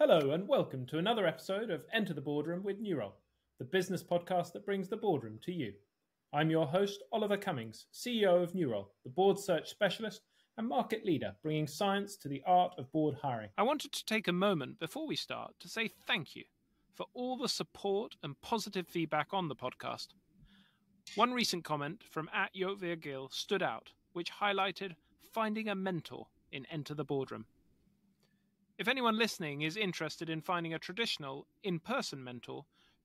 Hello, and welcome to another episode of Enter the Boardroom with Nurole, the business podcast that brings the boardroom to you. I'm your host, Oliver Cummings, CEO of Nurole, the board search specialist and market leader, bringing science to the art of board hiring. I wanted to take a moment before we start to say thank you for all the support and positive feedback on the podcast. One recent comment from at Yotvir Gill stood out, which highlighted finding a mentor in Enter the Boardroom. If anyone listening is interested in finding a traditional, in person mentor,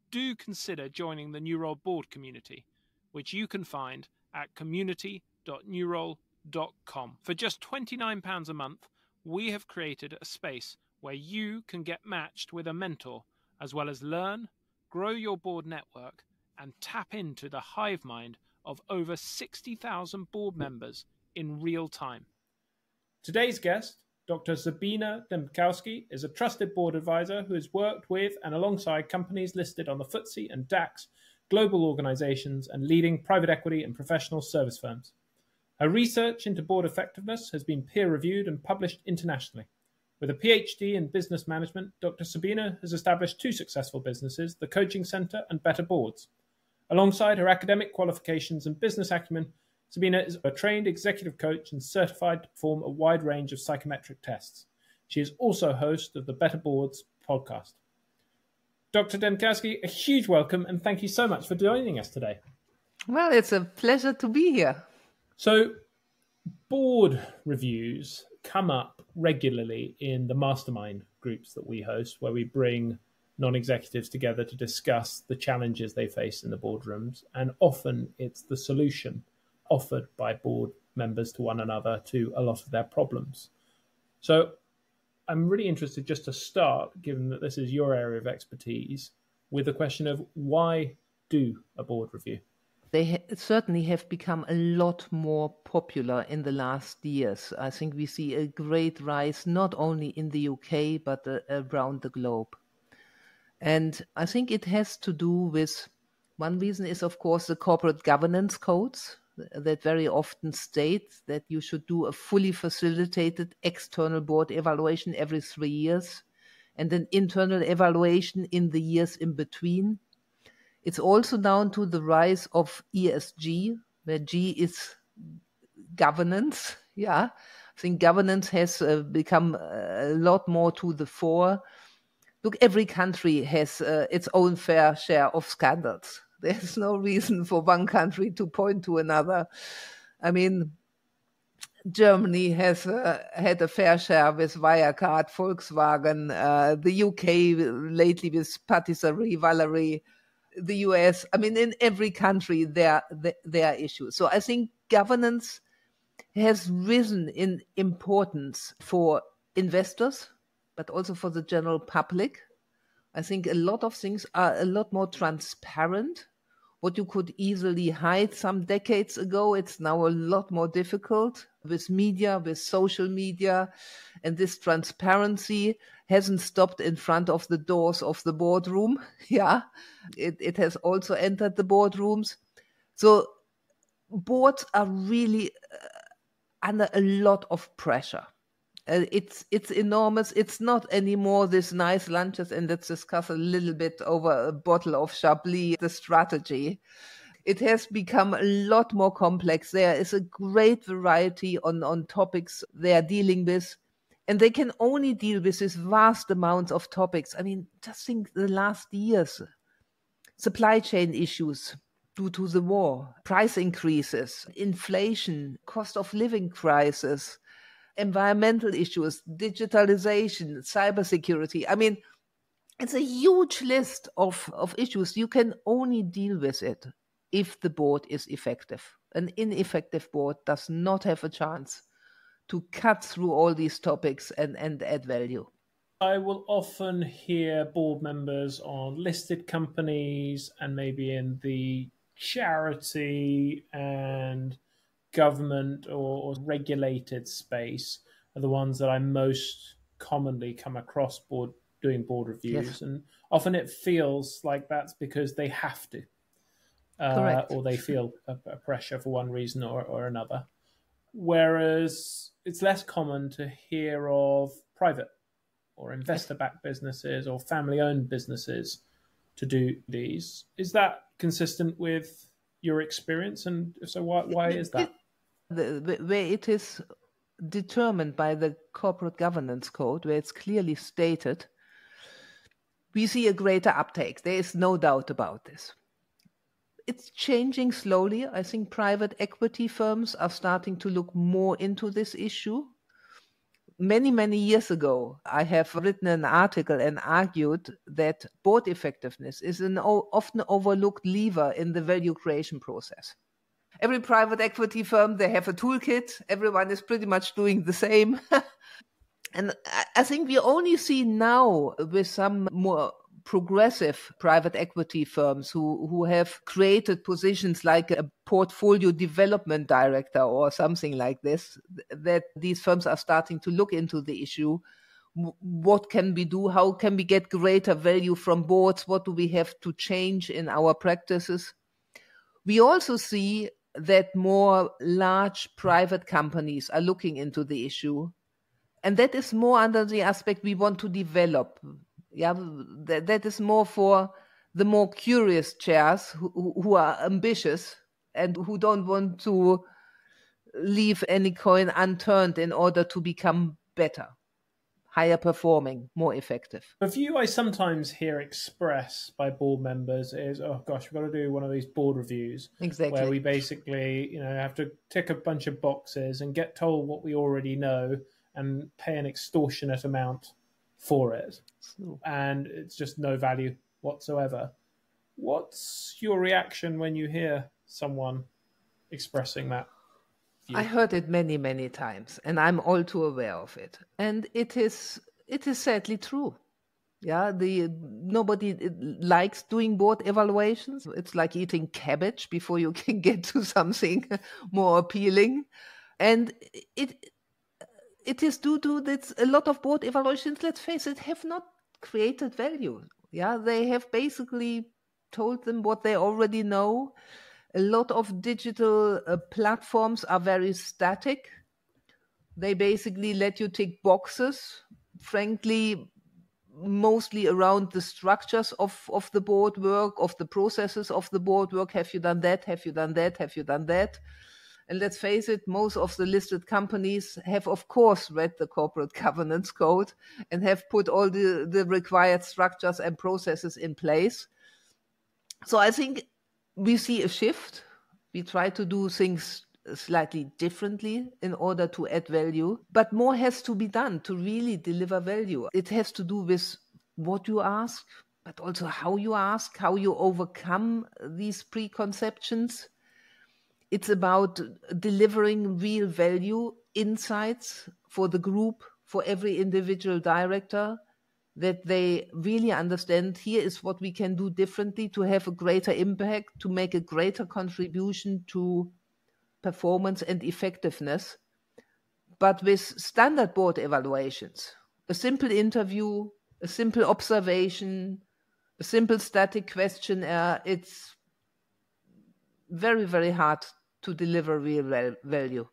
do consider joining the Nurole board community, which you can find at community.nurole.com. For just £29 a month, we have created a space where you can get matched with a mentor, as well as learn, grow your board network, and tap into the hive mind of over 60,000 board members in real time. Today's guest Dr. Sabine Dembkowski is a trusted board advisor who has worked with and alongside companies listed on the FTSE and DAX, global organizations, and leading private equity and professional service firms. Her research into board effectiveness has been peer reviewed and published internationally. With a PhD in business management, Dr. Sabine has established two successful businesses, the Coaching Center and Better Boards. Alongside her academic qualifications and business acumen, Sabine is a trained executive coach and certified to perform a wide range of psychometric tests. She is also host of the Better Boards podcast. Dr. Dembkowski, a huge welcome and thank you so much for joining us today. Well, it's a pleasure to be here. So, board reviews come up regularly in the mastermind groups that we host, where we bring non executives together to discuss the challenges they face in the boardrooms. And often it's the solution offered by board members to one another to a lot of their problems. So I'm really interested just to start, given that this is your area of expertise, with the question of why do a board review? They ha- certainly have become a lot more popular in the last years. I think we see a great rise not only in the UK but uh, around the globe. And I think it has to do with one reason is, of course, the corporate governance codes that very often states that you should do a fully facilitated external board evaluation every three years and an internal evaluation in the years in between. It's also down to the rise of ESG, where G is governance. Yeah, I think governance has uh, become a lot more to the fore. Look, every country has uh, its own fair share of scandals there's no reason for one country to point to another. I mean, Germany has uh, had a fair share with Wirecard, Volkswagen, uh, the UK lately with Patisserie Valerie, the US. I mean, in every country there there are issues. So I think governance has risen in importance for investors, but also for the general public. I think a lot of things are a lot more transparent what you could easily hide some decades ago, it's now a lot more difficult with media, with social media. And this transparency hasn't stopped in front of the doors of the boardroom. Yeah. It, it has also entered the boardrooms. So boards are really uh, under a lot of pressure. Uh, it's it's enormous. It's not anymore this nice lunches and let's discuss a little bit over a bottle of Chablis the strategy. It has become a lot more complex. There is a great variety on on topics they are dealing with, and they can only deal with this vast amounts of topics. I mean, just think the last years, supply chain issues due to the war, price increases, inflation, cost of living crisis environmental issues, digitalization, cybersecurity. I mean, it's a huge list of, of issues. You can only deal with it if the board is effective. An ineffective board does not have a chance to cut through all these topics and, and add value. I will often hear board members on listed companies and maybe in the charity and government or, or regulated space are the ones that I most commonly come across board doing board reviews, yes. and often it feels like that's because they have to, uh, or they feel a, a, pressure for one reason or, or another. Whereas it's less common to hear of private or investor backed businesses or family owned businesses to do these. Is that consistent with your experience? And so, why, why is that? The, where it is determined by the corporate governance code, where it's clearly stated, we see a greater uptake. There is no doubt about this. It's changing slowly. I think private equity firms are starting to look more into this issue. Many, many years ago, I have written an article and argued that board effectiveness is an often overlooked lever in the value creation process every private equity firm they have a toolkit everyone is pretty much doing the same and i think we only see now with some more progressive private equity firms who, who have created positions like a portfolio development director or something like this, that these firms are starting to look into the issue. What can we do? How can we get greater value from boards? What do we have to change in our practices? We also see that more large private companies are looking into the issue. And that is more under the aspect we want to develop. Yeah, that, that is more for the more curious chairs who, who are ambitious and who don't want to leave any coin unturned in order to become better higher performing, more effective. A view I sometimes hear expressed by board members is, "Oh gosh, we've got to do one of these board reviews, exactly, where we basically, you know, have to tick a bunch of boxes and get told what we already know and pay an extortionate amount for it, so. and it's just no value whatsoever." What's your reaction when you hear someone expressing that? I heard it many, many times, and I'm all too aware of it. And it is it is sadly true. Yeah, the nobody uh, likes doing board evaluations. It's like eating cabbage before you can get to something more appealing, and it it is due to that a lot of board evaluations. Let's face it, have not created value. Yeah, they have basically told them what they already know a lot of digital uh, platforms are very static. They basically let you tick boxes, frankly, mostly around the structures of, of the board work, of the processes of the board work. Have you done that? Have you done that? Have you done that? And let's face it, most of the listed companies have, of course, read the corporate governance code and have put all the, the required structures and processes in place. So I think we see a shift. We try to do things slightly differently in order to add value, but more has to be done to really deliver value. It has to do with what you ask, but also how you ask, how you overcome these preconceptions. It's about delivering real value, insights for the group, for every individual director, that they really understand here is what we can do differently to have a greater impact, to make a greater contribution to performance and effectiveness. But with standard board evaluations, a simple interview, a simple observation, a simple static questionnaire, uh, it's very, very hard to deliver real value.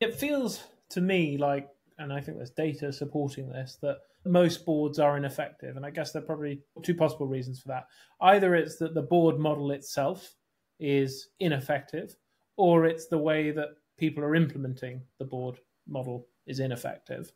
It feels to me like, and I think there's data supporting this, that most boards are ineffective. And I guess there are probably two possible reasons for that. Either it's that the board model itself is ineffective, or it's the way that people are implementing the board model is ineffective.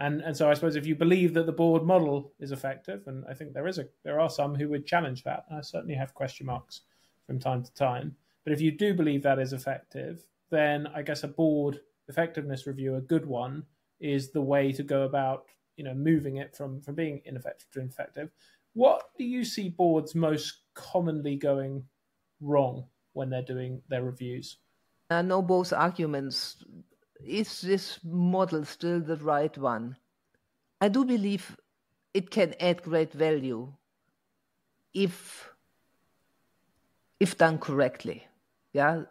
And and so I suppose if you believe that the board model is effective, and I think there is a there are some who would challenge that. I certainly have question marks from time to time. But if you do believe that is effective, then I guess a board effectiveness review, a good one, is the way to go about you know moving it from from being ineffective to effective. What do you see boards most commonly going wrong when they're doing their reviews? Uh, I know both arguments. Is this model still the right one? I do believe it can add great value if if done correctly. Yeah,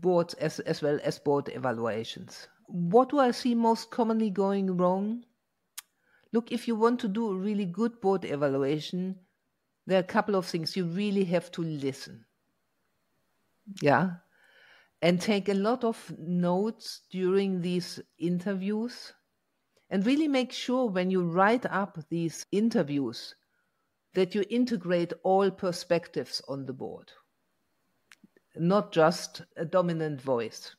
boards as as well as board evaluations. What do I see most commonly going wrong? Look, if you want to do a really good board evaluation, there are a couple of things you really have to listen. Yeah. And take a lot of notes during these interviews And really make sure when you write up these interviews that you integrate all perspectives on the board, not just a dominant voice.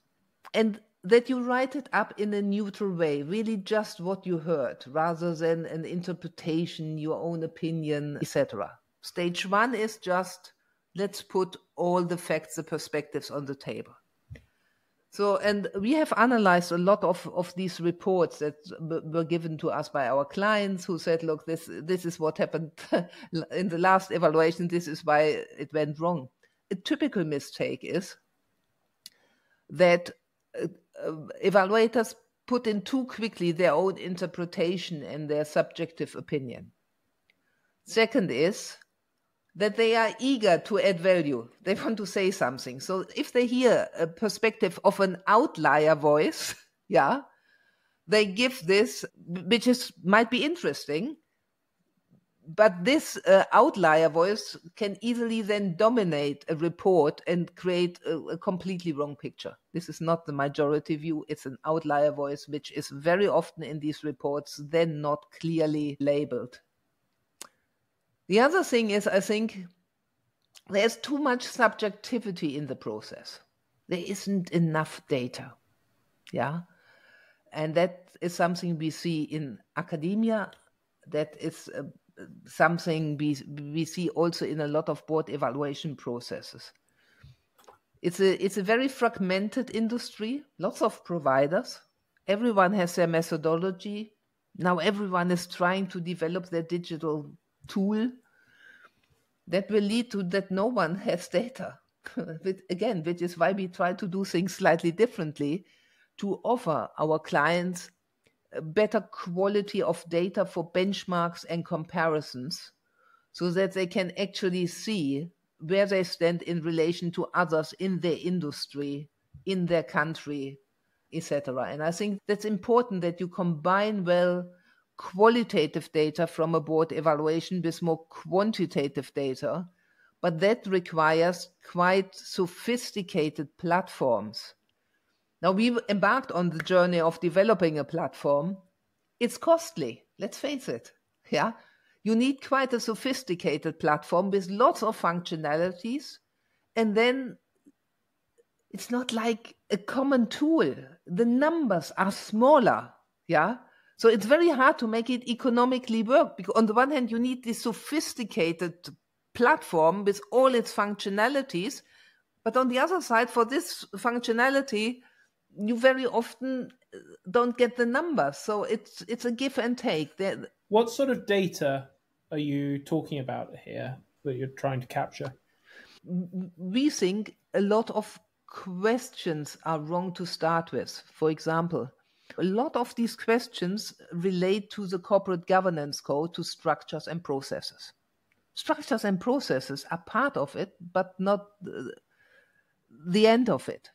And that you write it up in a neutral way, really just what you heard, rather than an interpretation, your own opinion, etc. Stage one is just let's put all the facts, the perspectives on the table. So, and we have analyzed a lot of, of these reports that were given to us by our clients who said, look, this, this is what happened in the last evaluation. This is why it went wrong. A typical mistake is that uh, evaluators put in too quickly their own interpretation and their subjective opinion. Second is that they are eager to add value. They want to say something. So if they hear a perspective of an outlier voice, yeah, they give this, which is might be interesting, but this uh, outlier voice can easily then dominate a report and create a, a, completely wrong picture. This is not the majority view, it's an outlier voice, which is very often in these reports then not clearly labeled. The other thing is, I think there's too much subjectivity in the process. There isn't enough data. Yeah. And that is something we see in academia. That is uh, something we, we see also in a lot of board evaluation processes. It's a, it's a very fragmented industry, lots of providers. Everyone has their methodology. Now everyone is trying to develop their digital tool that will lead to that no one has data. Again, which is why we try to do things slightly differently to offer our clients better quality of data for benchmarks and comparisons so that they can actually see where they stand in relation to others in their industry, in their country, etc. And I think that's important that you combine well qualitative data from a board evaluation with more quantitative data, but that requires quite sophisticated platforms. Now, we embarked on the journey of developing a platform. It's costly, let's face it. Yeah. You need quite a sophisticated platform with lots of functionalities. And then it's not like a common tool. The numbers are smaller. Yeah. So it's very hard to make it economically work because on the one hand, you need this sophisticated platform with all its functionalities. But on the other side, for this functionality, you very often uh, don't get the numbers. So it's it's a give and take. What sort of data are you talking about here that you're trying to capture? We think a lot of questions are wrong to start with. For example, a lot of these questions relate to the corporate governance code, to structures and processes. Structures and processes are part of it, but not the end of it.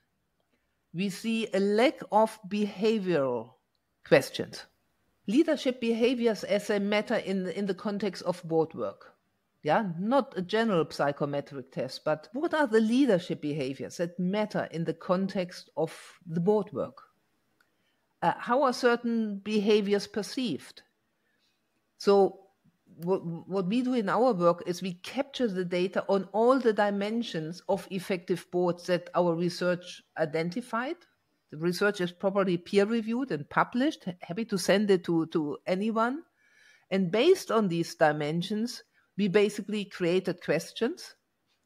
We see a lack of behavioral questions. Leadership behaviors as a matter in, in the context of board work. Yeah, not a general psychometric test, but what are the leadership behaviors that matter in the context of the board work? uh, how are certain behaviors perceived? So, what, what we do in our work is we capture the data on all the dimensions of effective boards that our research identified. The research is properly peer reviewed and published. Happy to send it to, to anyone. And based on these dimensions, we basically created questions.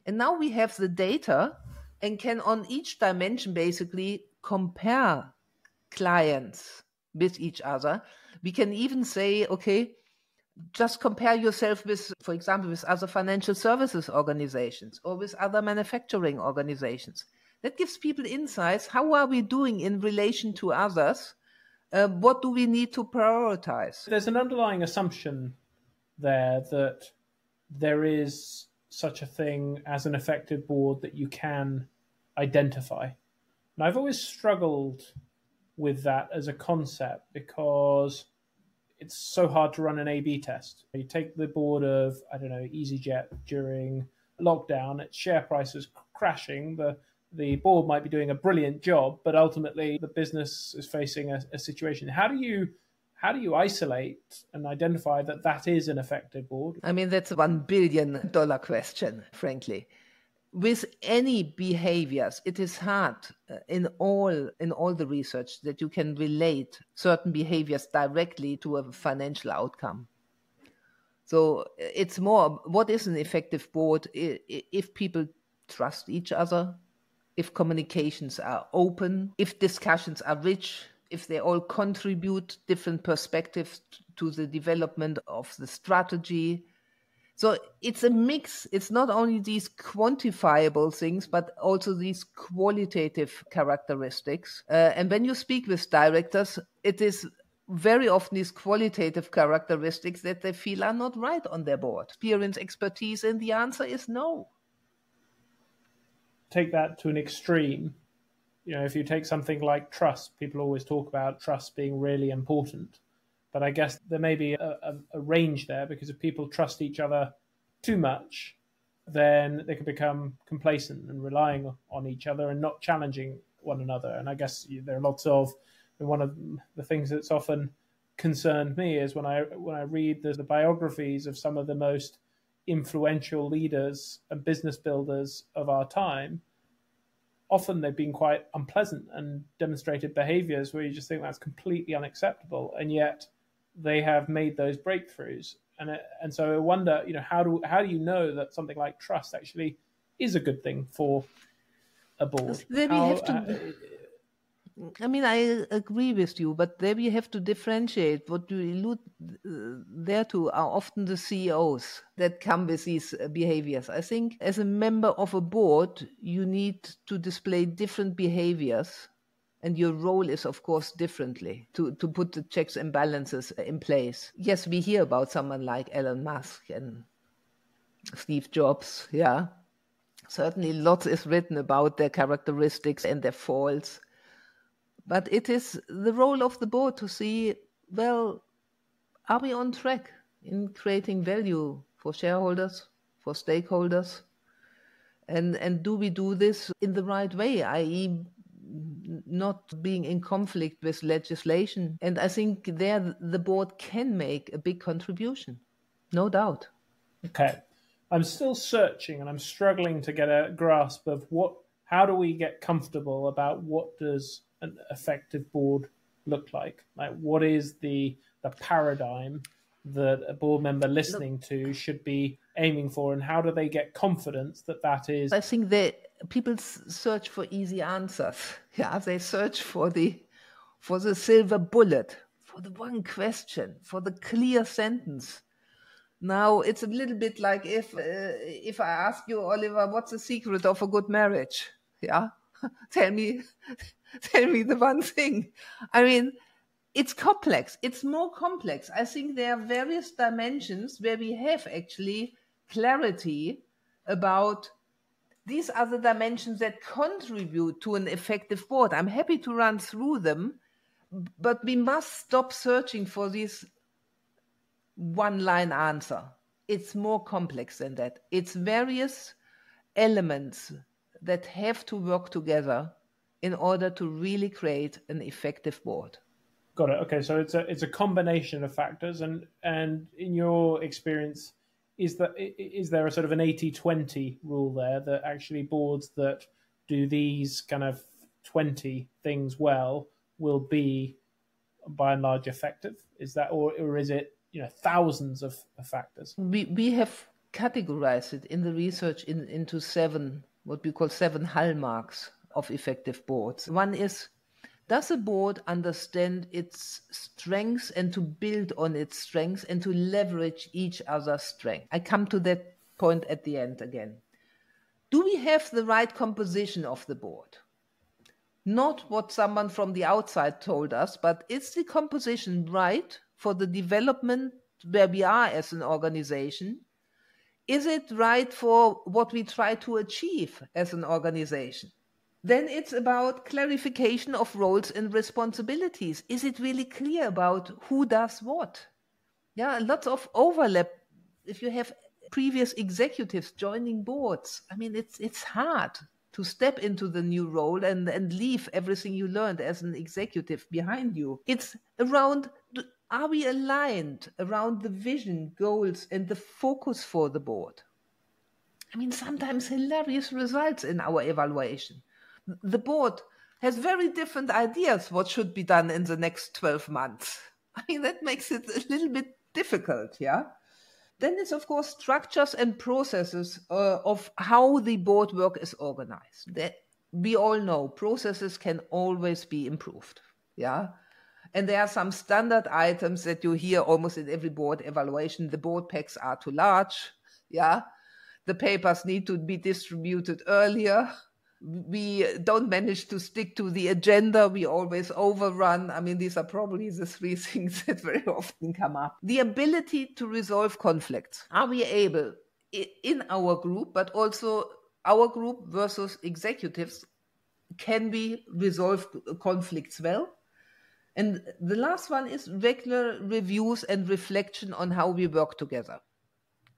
And now we have the data and can, on each dimension, basically compare clients with each other. We can even say, okay, just compare yourself with, for example, with other financial services organizations or with other manufacturing organizations. That gives people insights. How are we doing in relation to others? Uh, what do we need to prioritize? There's an underlying assumption there that there is such a thing as an effective board that you can identify. And I've always struggled with that as a concept because it's so hard to run an A B test. You take the board of, I don't know, EasyJet during lockdown, its share price is crashing. The the board might be doing a brilliant job, but ultimately the business is facing a, a situation. How do you how do you isolate and identify that that is an effective board? I mean, that's a one billion dollar question, frankly. With any behaviors, it is hard uh, in all in all the research that you can relate certain behaviors directly to a financial outcome. So it's more what is an effective board if people trust each other, if communications are open, if discussions are rich, if they all contribute different perspectives to the development of the strategy. So it's a mix. It's not only these quantifiable things, but also these qualitative characteristics. Uh, and when you speak with directors, it is very often these qualitative characteristics that they feel are not right on their board. Experience, expertise, and the answer is no. Take that to an extreme you know, if you take something like trust, people always talk about trust being really important. But I guess there may be a, a, a range there because if people trust each other too much, then they can become complacent and relying on each other and not challenging one another. And I guess there are lots of one of the things that's often concerned me is when I when I read the, the biographies of some of the most influential leaders and business builders of our time often they've been quite unpleasant and demonstrated behaviors where you just think that's completely unacceptable, and yet they have made those breakthroughs. And it, and so I wonder, you know, how do how do you know that something like trust actually is a good thing for a board? Then how, have to. Uh, I mean, I agree with you, but there we have to differentiate. What you allude uh, there to are often the CEOs that come with these uh, behaviors. I think as a member of a board, you need to display different behaviors, and your role is, of course, differently to, to put the checks and balances uh, in place. Yes, we hear about someone like Elon Musk and Steve Jobs, yeah. Certainly, lots is written about their characteristics and their faults but it is the role of the board to see well, are we on track in creating value for shareholders, for stakeholders? And, and do we do this in the right way, i.e., not being in conflict with legislation? And I think there the board can make a big contribution, no doubt. Okay. I'm still searching and I'm struggling to get a grasp of what how do we get comfortable about what does an effective board look like? Like, what is the the paradigm that a board member listening to should be aiming for, and how do they get confidence that that is? I think that people search for easy answers. Yeah, they search for the for the silver bullet, for the one question, for the clear sentence. Now it's a little bit like if uh, if I ask you, Oliver, what's the secret of a good marriage? Yeah, tell me tell me the one thing. I mean, it's complex. It's more complex. I think there are various dimensions where we have actually clarity about these are the dimensions that contribute to an effective board. I'm happy to run through them, but we must stop searching for this one line answer. It's more complex than that. It's various elements that have to work together in order to really create an effective board. Got it. Okay, so it's a it's a combination of factors, and and in your experience, is that is there a sort of an 80-20 rule there that actually boards that do these kind of twenty things well will be by and large effective? Is that or or is it you know thousands of, of factors? We we have categorized it in the research in, into seven what we call seven hallmarks of effective boards. One is does a board understand its strengths and to build on its strengths and to leverage each other's strength? I come to that point at the end again. Do we have the right composition of the board? Not what someone from the outside told us, but is the composition right for the development where we are as an organization? Is it right for what we try to achieve as an organization? Then it's about clarification of roles and responsibilities. Is it really clear about who does what? Yeah, lots of overlap. If you have previous executives joining boards, I mean, it's it's hard to step into the new role and, and leave everything you learned as an executive behind you. It's around are we aligned around the vision, goals, and the focus for the board? I mean, sometimes hilarious results in our evaluation. The board has very different ideas what should be done in the next 12 months. I mean, that makes it a little bit difficult, yeah? Then it's, of course, structures and processes uh, of how the board work is organized. That we all know processes can always be improved, yeah? And there are some standard items that you hear almost in every board evaluation. The board packs are too large, yeah? The papers need to be distributed earlier, we don't manage to stick to the agenda. We always overrun. I mean, these are probably the three things that very often come up. The ability to resolve conflicts. Are we able in our group, but also our group versus executives, can we resolve conflicts well? And the last one is regular reviews and reflection on how we work together.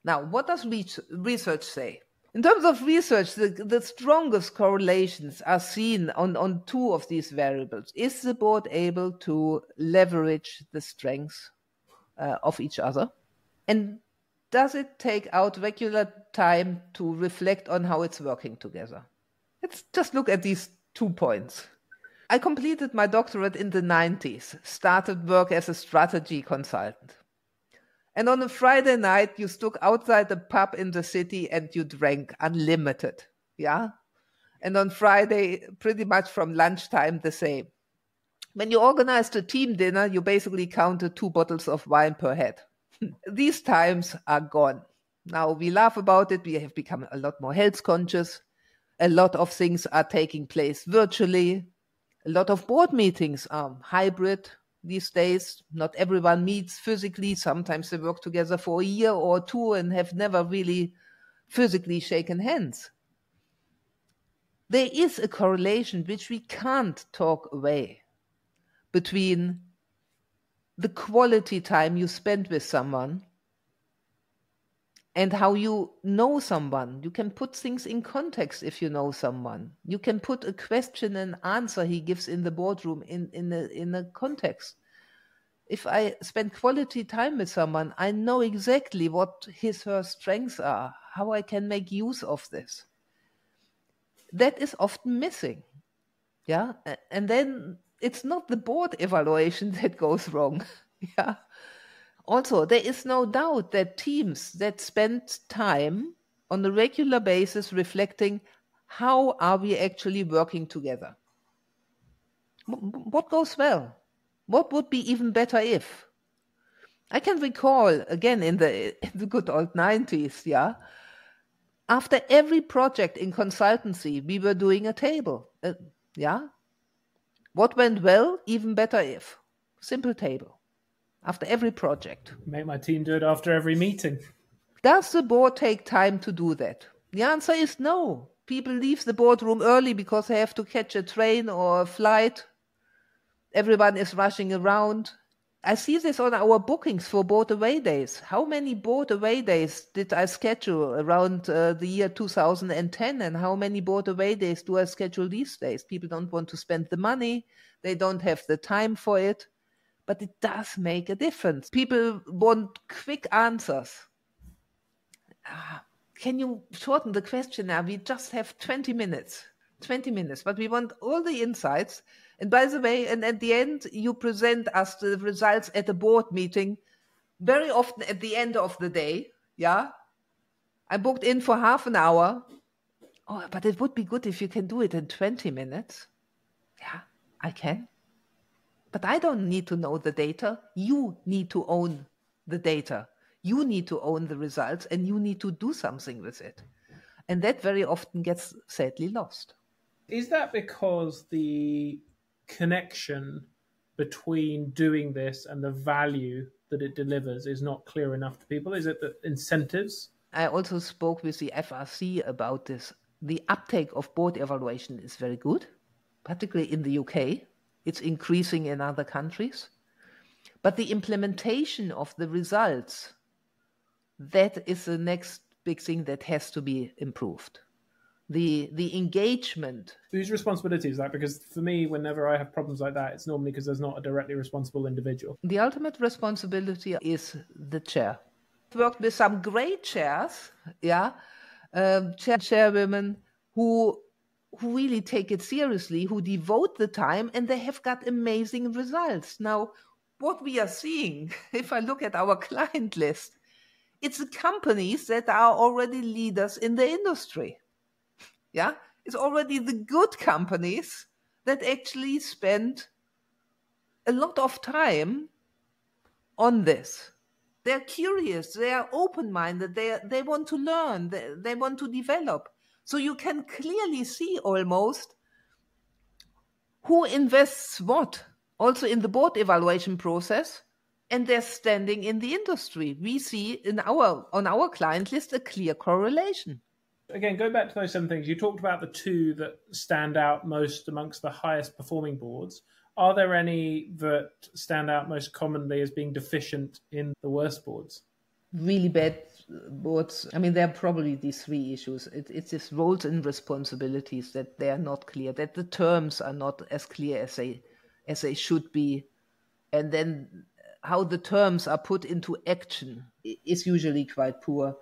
Now, what does research say? In terms of research, the, the strongest correlations are seen on, on two of these variables. Is the board able to leverage the strengths uh, of each other? And does it take out regular time to reflect on how it's working together? Let's just look at these two points. I completed my doctorate in the 90s, started work as a strategy consultant. And on a Friday night, you stood outside the pub in the city and you drank unlimited. Yeah. And on Friday, pretty much from lunchtime, the same. When you organized a team dinner, you basically counted two bottles of wine per head. These times are gone. Now we laugh about it. We have become a lot more health conscious. A lot of things are taking place virtually. A lot of board meetings are hybrid, these days. Not everyone meets physically. Sometimes they work together for a year or two and have never really physically shaken hands. There is a correlation which we can't talk away between the quality time you spend with someone and how you know someone. You can put things in context if you know someone. You can put a question and answer he gives in the boardroom in, in, a, in a context. If I spend quality time with someone, I know exactly what his her strengths are, how I can make use of this. That is often missing. Yeah. And then it's not the board evaluation that goes wrong. yeah also, there is no doubt that teams that spend time on a regular basis reflecting how are we actually working together? What goes well? What would be even better if? I can recall again in the, in the good old 90s, yeah. After every project in consultancy, we were doing a table, uh, yeah. What went well, even better if. Simple table after every project. Make my team do it after every meeting. Does the board take time to do that? The answer is no. People leave the boardroom early because they have to catch a train or a flight. Everyone is rushing around. I see this on our bookings for board away days. How many board away days did I schedule around uh, the year 2010 and how many board away days do I schedule these days? People don't want to spend the money. They don't have the time for it but it does make a difference. People want quick answers. Ah, can you shorten the questionnaire? We just have 20 minutes. 20 minutes, but we want all the insights. And by the way, and at the end, you present us the results at a board meeting, very often at the end of the day. Yeah. I booked in for half an hour. Oh, but it would be good if you can do it in 20 minutes. Yeah, I can. But I don't need to know the data. You need to own the data. You need to own the results and you need to do something with it. And that very often gets sadly lost. Is that because the connection between doing this and the value that it delivers is not clear enough to people? Is it the incentives? I also spoke with the FRC about this. The uptake of board evaluation is very good, particularly in the UK. It's increasing in other countries. But the implementation of the results, that is the next big thing that has to be improved. the the engagement. Whose responsibility is that? Because for me, whenever I have problems like that, it's normally because there's not a directly responsible individual. The ultimate responsibility is the chair. I've Worked with some great chairs, yeah, um, chair chairwomen who who really take it seriously, who devote the time, and they have got amazing results. Now, what we are seeing, if I look at our client list, it's the companies that are already leaders in the industry. Yeah, it's already the good companies that actually spend a lot of time on this. They're curious, they are open minded, they, they want to learn, they, they want to develop. So you can clearly see almost who invests what, also in the board evaluation process, and their standing in the industry. We see in our on our client list a clear correlation. Again, going back to those seven things, you talked about the two that stand out most amongst the highest performing boards. Are there any that stand out most commonly as being deficient in the worst boards? Really bad boards. I mean, there are probably these three issues. It, it's just roles and responsibilities that they are not clear, that the terms are not as clear as they as they should be, and then how the terms are put into action is usually quite poor.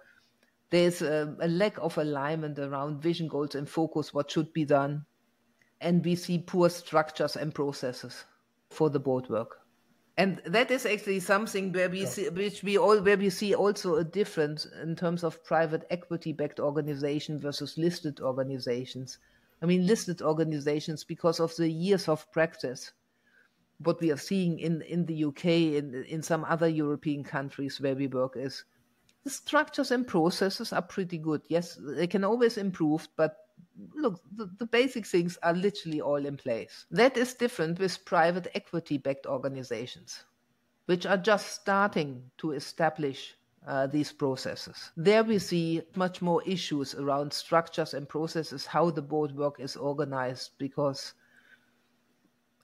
There's a, a lack of alignment around vision goals and focus, what should be done, and we see poor structures and processes for the board work and that is actually something where we see, which we all where we see also a difference in terms of private equity backed organization versus listed organizations. I mean, listed organizations because of the years of practice. What we are seeing in in the UK in in some other European countries where we work is the structures and processes are pretty good. Yes, they can always improve, but look, the, the, basic things are literally all in place. That is different with private equity backed organizations, which are just starting to establish uh, these processes. There we see much more issues around structures and processes, how the board work is organized, because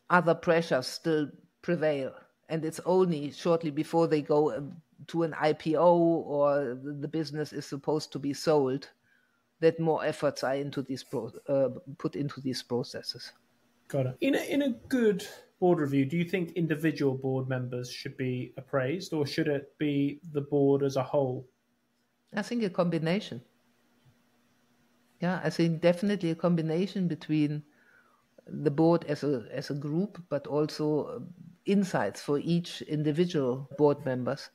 other pressures still prevail. And it's only shortly before they go um, to an IPO or the business is supposed to be sold that more efforts are into these pro- uh, put into these processes. Got it. In a, in a good board review, do you think individual board members should be appraised, or should it be the board as a whole? I think a combination. Yeah, I think definitely a combination between the board as a as a group, but also insights for each individual board members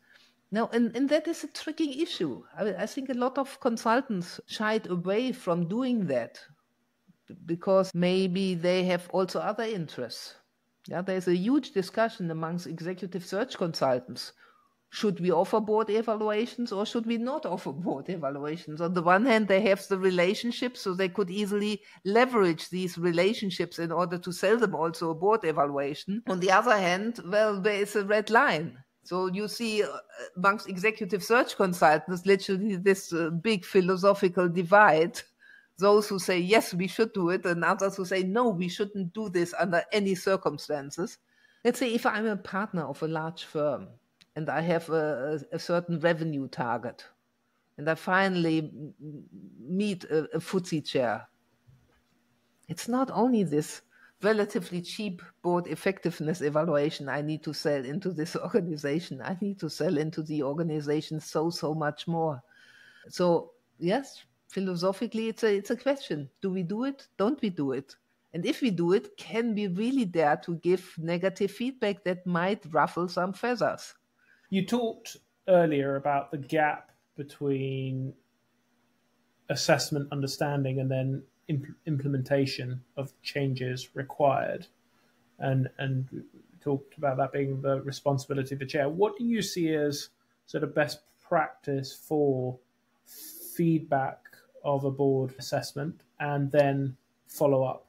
now, and, and that is a tricky issue. I, I think a lot of consultants shied away from doing that because maybe they have also other interests. Yeah, there's a huge discussion amongst executive search consultants. Should we offer board evaluations or should we not offer board evaluations? On the one hand, they have the relationships, so they could easily leverage these relationships in order to sell them also a board evaluation. On the other hand, well, there is a red line. So you see uh, amongst executive search consultants, literally this uh, big philosophical divide. Those who say, yes, we should do it, and others who say, no, we shouldn't do this under any circumstances. Let's say if I'm a partner of a large firm and I have a, a certain revenue target, and I finally meet a, a FTSE chair, it's not only this relatively cheap board effectiveness evaluation I need to sell into this organization. I need to sell into the organization so, so much more. So, yes, philosophically, it's a, it's a question. Do we do it? Don't we do it? And if we do it, can we really dare to give negative feedback that might ruffle some feathers? You talked earlier about the gap between assessment understanding and then imp- implementation of changes required, and and talked about that being the responsibility of the chair. What do you see as sort of best practice for feedback of a board assessment and then follow up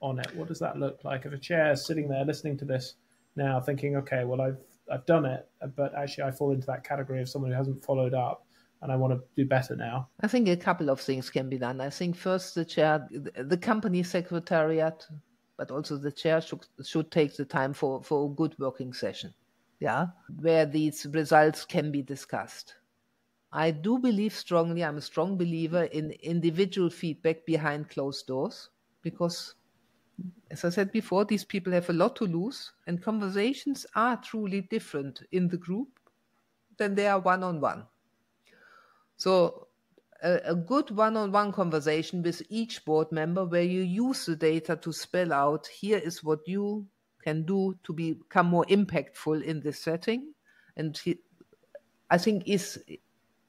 on it? What does that look like? If a chair is sitting there listening to this now, thinking, okay, well, I've I've done it, but actually I fall into that category of someone who hasn't followed up and I want to do better now? I think a couple of things can be done. I think first the chair, the company secretariat, but also the chair should, should take the time for, for a good working session, yeah, where these results can be discussed. I do believe strongly, I'm a strong believer in individual feedback behind closed doors because, as I said before, these people have a lot to lose, and conversations are truly different in the group than they are one on one. So, a, good one on one conversation with each board member where you use the data to spell out here is what you can do to become more impactful in this setting. And I think is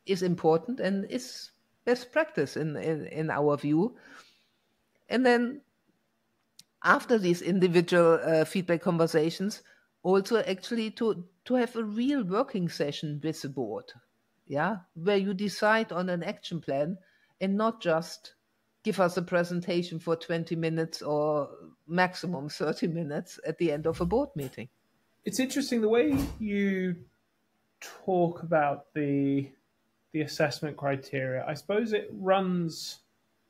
is important and is best practice in, in, in our view. And then after these individual uh, feedback conversations, also actually to, to have a real working session with the board, yeah, where you decide on an action plan and not just give us a presentation for 20 minutes or maximum 30 minutes at the end of a board meeting. It's interesting the way you talk about the the assessment criteria. I suppose it runs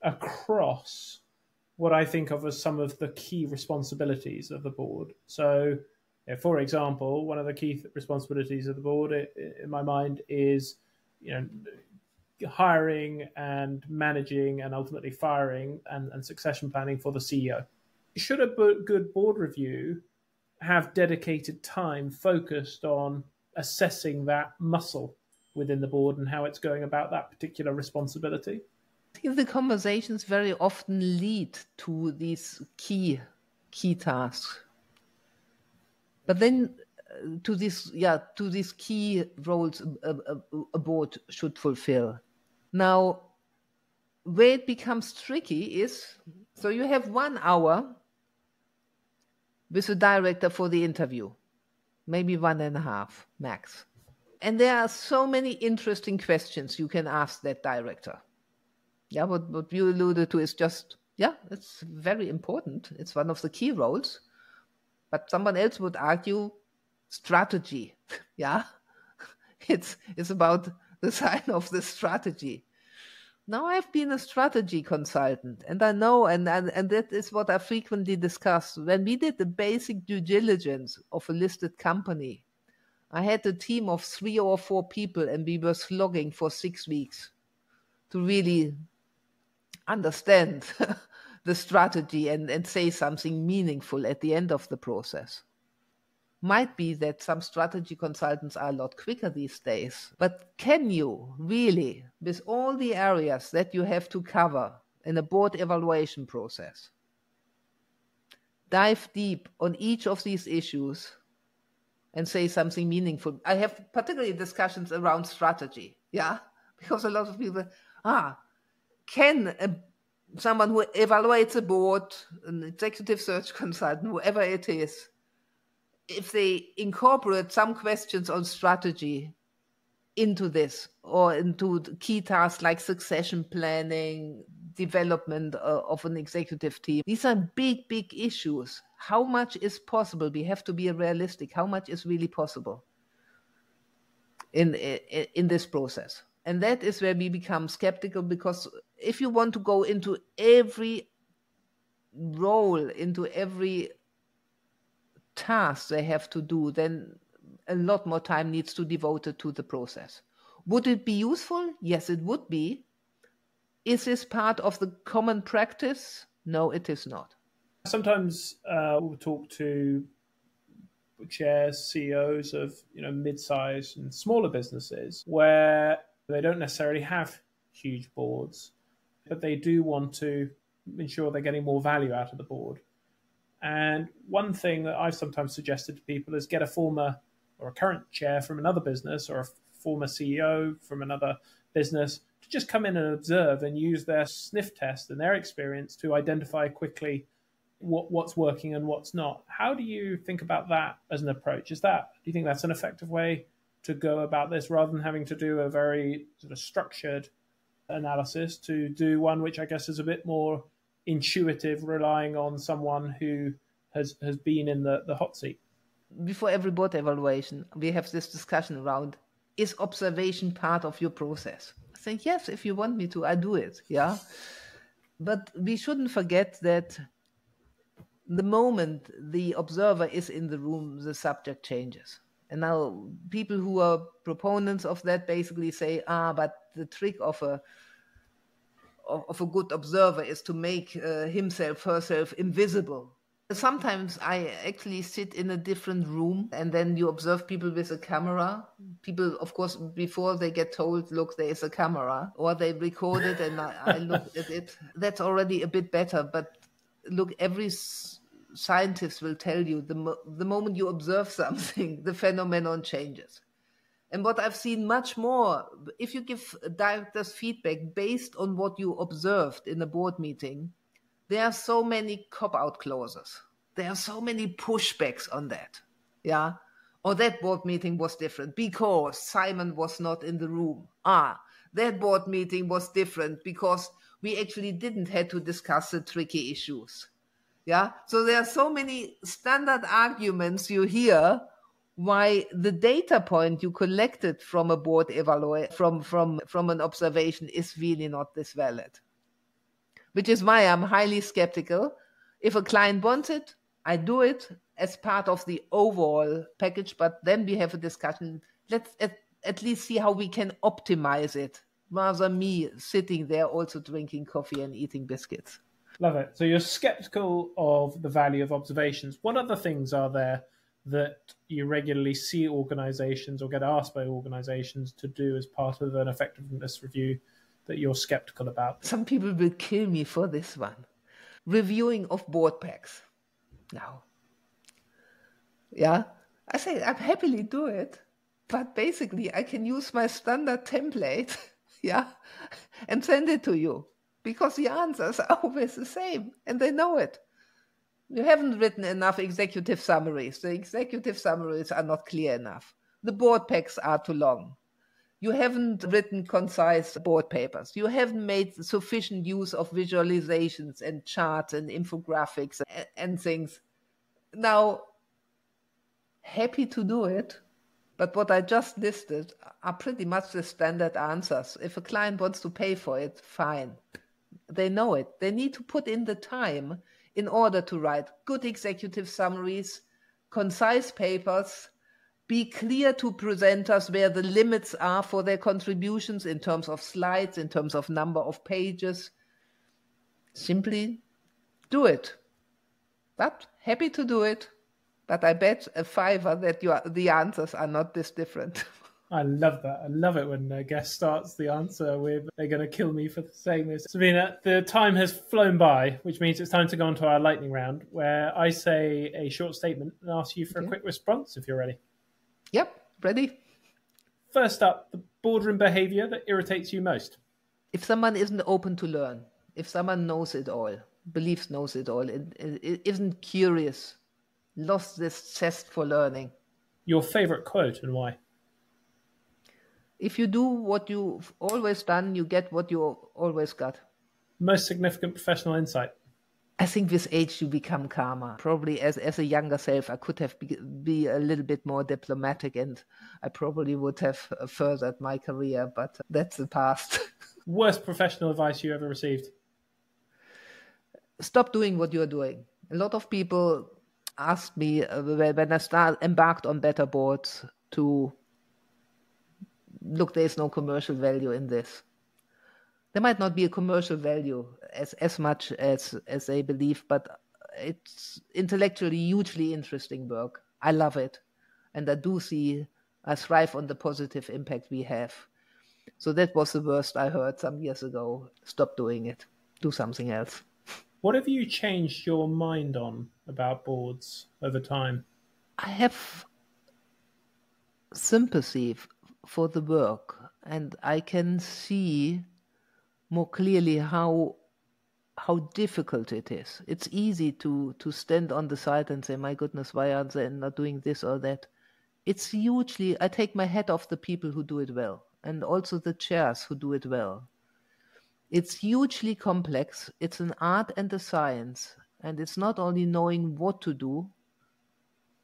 across what I think of as some of the key responsibilities of the board. So, for example, one of the key responsibilities of the board, in my mind, is you know hiring and managing and ultimately firing and, and succession planning for the CEO. Should a good board review have dedicated time focused on assessing that muscle within the board and how it's going about that particular responsibility? The conversations very often lead to these key key tasks. But then to this yeah to these key roles a, a, a board should fulfill. Now where it becomes tricky is so you have one hour with the director for the interview, maybe one and a half max. And there are so many interesting questions you can ask that director. Yeah, what, what you alluded to is just, yeah, it's very important. It's one of the key roles. But someone else would argue strategy. yeah, it's, it's about the sign of the strategy. Now I've been a strategy consultant and I know, and, and, and that is what I frequently discuss. When we did the basic due diligence of a listed company, I had a team of three or four people, and we were slogging for six weeks to really understand the strategy and, and say something meaningful at the end of the process. Might be that some strategy consultants are a lot quicker these days, but can you really, with all the areas that you have to cover in a board evaluation process, dive deep on each of these issues and say something meaningful. I have particularly discussions around strategy, yeah, because a lot of people, ah, can a, someone who evaluates a board, an executive search consultant, whoever it is, if they incorporate some questions on strategy into this or into key tasks like succession planning, development uh, of an executive team, these are big, big issues. How much is possible? We have to be realistic. How much is really possible in, in in this process? And that is where we become skeptical because if you want to go into every role into every task they have to do then a lot more time needs to be devoted to the process. Would it be useful? Yes it would be. Is this part of the common practice? No it is not. Sometimes uh, we'll talk to chairs, CEOs of you know mid-sized and smaller businesses where they don't necessarily have huge boards, but they do want to ensure they're getting more value out of the board. And one thing that I've sometimes suggested to people is get a former or a current chair from another business or a former CEO from another business to just come in and observe and use their sniff test and their experience to identify quickly what what's working and what's not. How do you think about that as an approach? Is that do you think that's an effective way to go about this rather than having to do a very sort of structured analysis to do one which I guess is a bit more intuitive, relying on someone who has has been in the, the hot seat? Before every board evaluation, we have this discussion around is observation part of your process? I think yes, if you want me to, I do it. Yeah. But we shouldn't forget that the moment the observer is in the room, the subject changes. And now people who are proponents of that basically say, ah, but the trick of a of, a good observer is to make uh, himself herself invisible Sometimes I actually sit in a different room and then you observe people with a camera. People, of course, before they get told, look, there is a camera, or they record it and I, I look at it. That's already a bit better. But look, every scientist will tell you the, mo- the moment you observe something, the phenomenon changes. And what I've seen much more, if you give directors feedback based on what you observed in a board meeting, there are so many cop out clauses. There are so many pushbacks on that. Yeah. Or that board meeting was different because Simon was not in the room. Ah, that board meeting was different because we actually didn't have to discuss the tricky issues. Yeah. So there are so many standard arguments you hear why the data point you collected from a board evaluate from from from an observation is really not this valid which is why I'm highly skeptical. If a client wants it, I do it as part of the overall package, but then we have a discussion. Let's at, at least see how we can optimize it rather me sitting there also drinking coffee and eating biscuits. Love it. So you're skeptical of the value of observations. What other things are there that you regularly see organizations or get asked by organizations to do as part of an effectiveness review that you're skeptical about? Some people will kill me for this one. Reviewing of board packs. Now, yeah, I say I'm happily do it, but basically I can use my standard template, yeah, and send it to you because the answers are always the same and they know it. You haven't written enough executive summaries. The executive summaries are not clear enough. The board packs are too long. You haven't written concise board papers. You haven't made sufficient use of visualizations and charts and infographics and, things. Now, happy to do it, but what I just listed are pretty much the standard answers. If a client wants to pay for it, fine. They know it. They need to put in the time in order to write good executive summaries, concise papers, be clear to presenters where the limits are for their contributions in terms of slides, in terms of number of pages. Simply do it. But happy to do it. But I bet a fiver that you the answers are not this different. I love that. I love it when a guest starts the answer with "They're going to kill me for saying this." Sabine, the time has flown by, which means it's time to go on to our lightning round, where I say a short statement and ask you for okay. a quick response if you're ready. Yep, ready. First up, the boardroom behavior that irritates you most. If someone isn't open to learn, if someone knows it all, believes knows it all, it, it isn't curious, lost this zest for learning. Your favorite quote and why? If you do what you've always done, you get what you always got. Most significant professional insight. I think with age you become calmer. Probably as as a younger self, I could have be, be a little bit more diplomatic, and I probably would have furthered my career. But that's the past. Worst professional advice you ever received? Stop doing what you're doing. A lot of people asked me uh, when I start embarked on better boards to look. There is no commercial value in this there might not be a commercial value as as much as as they believe, but it's intellectually hugely interesting work. I love it, and I do see I thrive on the positive impact we have. So that was the worst I heard some years ago. Stop doing it. Do something else. What have you changed your mind on about boards over time? I have sympathy for the work, and I can see more clearly how how difficult it is. It's easy to to stand on the side and say, "My goodness, why are they not doing this or that?" It's hugely. I take my hat off the people who do it well, and also the chairs who do it well. It's hugely complex. It's an art and a science, and it's not only knowing what to do,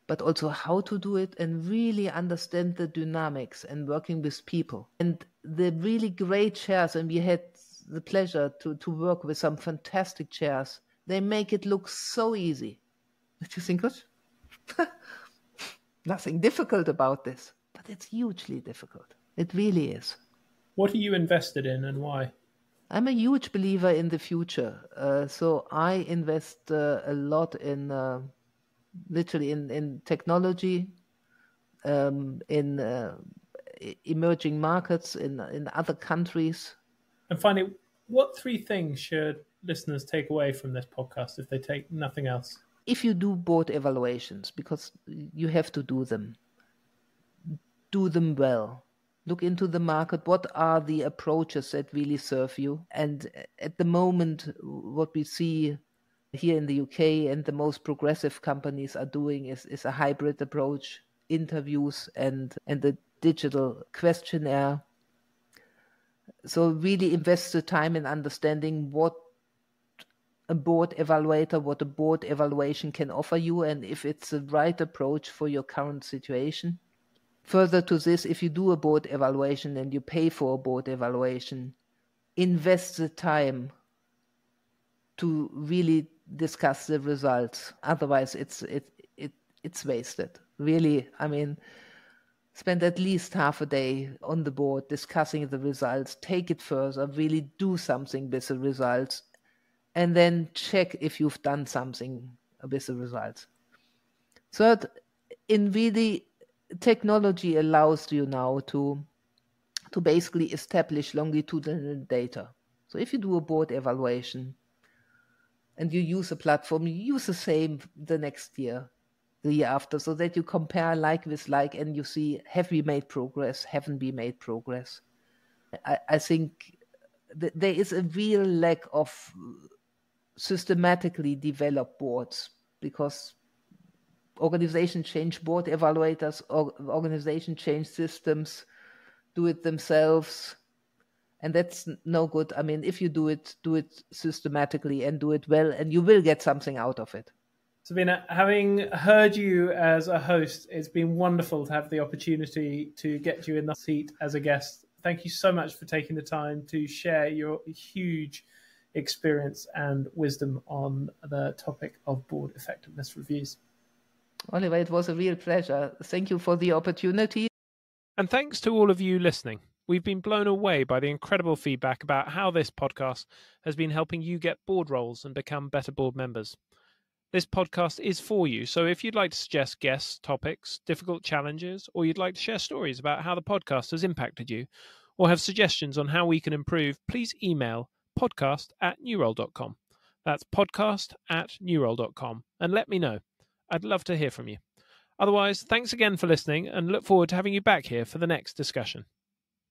but also how to do it and really understand the dynamics and working with people. And the really great chairs, and we had the pleasure to, to work with some fantastic chairs. They make it look so easy. Did you think it? nothing difficult about this, but it's hugely difficult. It really is. What are you invested in and why? I'm a huge believer in the future. Uh, so I invest uh, a lot in uh, literally in, in technology, um, in uh, emerging markets, in, in other countries. And finally, what three things should listeners take away from this podcast if they take nothing else? If you do board evaluations, because you have to do them, do them well look into the market what are the approaches that really serve you and at the moment what we see here in the UK and the most progressive companies are doing is, is a hybrid approach interviews and and the digital questionnaire. So really invest the time in understanding what a board evaluator what a board evaluation can offer you and if it's the right approach for your current situation. Further to this, if you do a board evaluation and you pay for a board evaluation, invest the time to really discuss the results. Otherwise, it's it it it's wasted. Really, I mean, spend at least half a day on the board discussing the results. Take it further. Really do something with the results, and then check if you've done something with the results. Third, in really technology allows you now to to basically establish longitudinal data. So if you do a board evaluation and you use a platform, you use the same the next year, the year after, so that you compare like with like and you see have we made progress, haven't we made progress. I, I think th- there is a real lack of systematically developed boards because organization change board evaluators, or organization change systems, do it themselves. And that's no good. I mean, if you do it, do it systematically and do it well, and you will get something out of it. Sabine, having heard you as a host, it's been wonderful to have the opportunity to get you in the seat as a guest. Thank you so much for taking the time to share your huge experience and wisdom on the topic of board effectiveness reviews. Oliver, it was a real pleasure. Thank you for the opportunity. And thanks to all of you listening. We've been blown away by the incredible feedback about how this podcast has been helping you get board roles and become better board members. This podcast is for you, so if you'd like to suggest guests, topics, difficult challenges, or you'd like to share stories about how the podcast has impacted you, or have suggestions on how we can improve, please email podcast at nurole.com. That's podcast at nurole.com and let me know. I'd love to hear from you. Otherwise, thanks again for listening and look forward to having you back here for the next discussion.